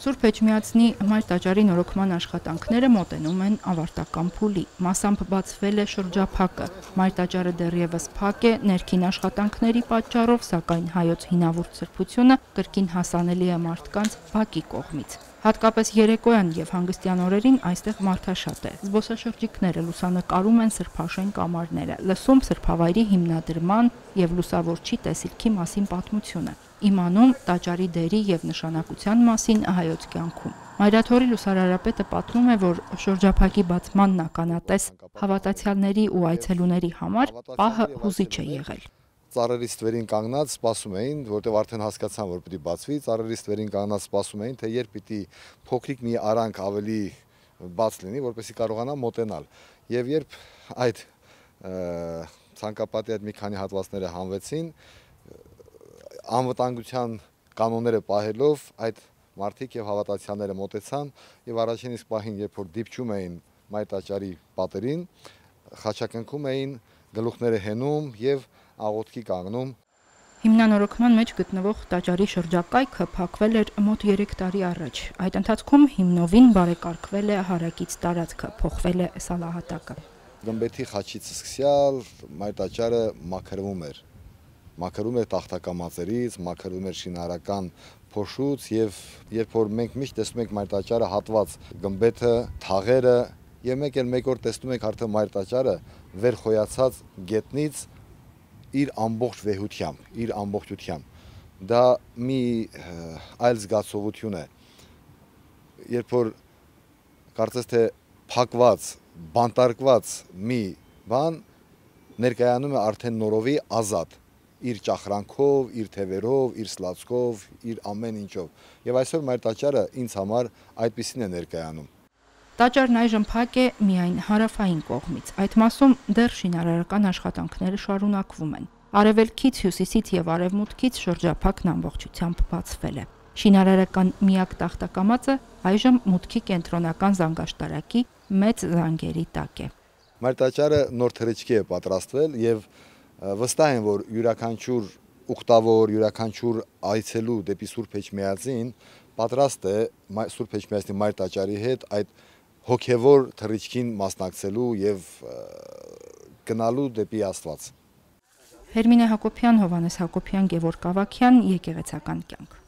Սուրբ Էջմիածնի մայր տաճարի նորոգման աշխատանքները մոտենում են ավարտական փուլի։ Մասամբ բացվել է շրջափակը։ Մայր տաճարը դեռևս փակ է ներքին աշխատանքների պատճառով, սակայն հայոց հինավուրց սրբությունը կրկին հասանելի է մարդկանց բակի կողմից։ Հատկապես երեկոյան եւ հանգստյան օրերին այստեղ մարդաշատ է։ Զբոսաշրջիկները լուսանկարում են սրբաշեն կամարները, լսում սրբավայրի հիմնադրման եւ լուսավորչի տեսիլքի մասին պատմությունը, իմանում տաճարի դերի եւ նշանակության մասին հայոց կյանքում։ Մայրաթորի լուսարարապետը պատմում է, որ շրջափակի բացմանն ականատես հավատացյալների ու այցելուների համար պահը հուզիչ է եղել ծառերից վերին կանգնած սպասում էին, որտեղ արդեն հասկացան, որ պիտի բացվի, ծառերից վերին կանգնած սպասում էին, թե երբ պիտի փոքրիկ մի արանք ավելի բաց լինի, որպեսզի կարողանա մոտենալ։ Եվ երբ այդ ցանկապատի այդ մի քանի հատվածները հանվեցին, անվտանգության կանոնները պահելով այդ մարդիկ եւ հավատացյալները մոտեցան եւ առաջին իսկ պահին, երբ որ դիպչում էին մայրտաճարի պատերին, խաչակնքում էին, գլուխները հենում եւ աղոթքի կանգնում Հիմնանորոգման մեջ գտնվող տաճարի շրջակայքը փակվել էր մոտ 3 տարի առաջ։ Այդ ընթացքում հիմնովին բարեկարգվել է հարակից տարածքը, փոխվել է սալահատակը։ Գմբեթի խաչից սկսյալ մայր տաճարը մաքրվում էր։ Մաքրում էր տախտակամածերից, մաքրում էր շինարական փոշուց եւ երբ որ մենք միշտ տեսնում ենք մայր տաճարը հատված գմբեթը, թաղերը եւ մեկ էլ մեկ օր տեսնում ենք արդեն մայր տաճարը վեր խոյացած գետնից իր ամբողջ վեհությամբ, իր ամբողջությամբ։ Դա մի այլ զգացողություն է։ Երբ որ կարծես թե փակված, բանտարկված մի բան ներկայանում է արդեն նորովի ազատ իր ճախրանքով, իր թևերով, իր սլացկով, իր ամեն ինչով։ Եվ այսօր մայր տաճարը ինձ համար այդպեսին է ներկայանում։ Տաճարն այժմ փակ է միայն հարավային կողմից։ Այդ մասում դեռ շինարարական աշխատանքները շարունակվում են։ Արևելքից, հյուսիսից եւ արևմուտքից շրջափակն ամբողջությամբ բացվել է։ Շինարարական միակ տախտակամածը այժմ մուտքի կենտրոնական զանգաշտարակի մեծ զանգերի տակ է։ Մարտաճարը նոր թրիչքի է պատրաստվել եւ վստահ եմ, որ յուրաքանչյուր ուխտավոր, յուրաքանչյուր այցելու դեպի Սուրբ Էջմիածին պատրաստ է Սուրբ Էջմիածնի մայր տաճարի հետ այդ հոգևոր թռիչքին մասնակցելու եւ գնալու դեպի Աստված։ Հերմինե Հակոբյան, Հովանես Հակոբյան, Գևորգ Ավակյան, եկեղեցական կյանք։